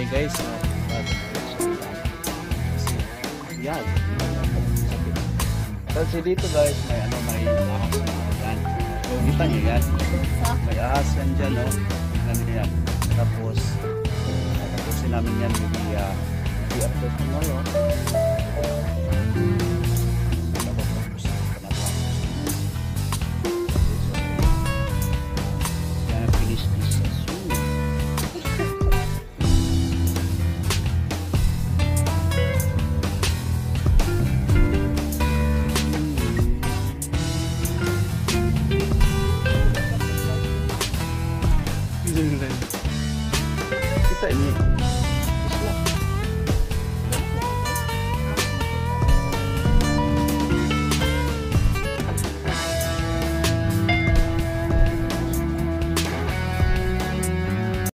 tayo guys. Yan. Kasi dito guys, may ano, may ahas yan. So, kita niyo yan. May ahas yan dyan, no? Ano yan. Tapos, tapusin namin yan. Maybe, uh, maybe after tomorrow. 嗯对就带你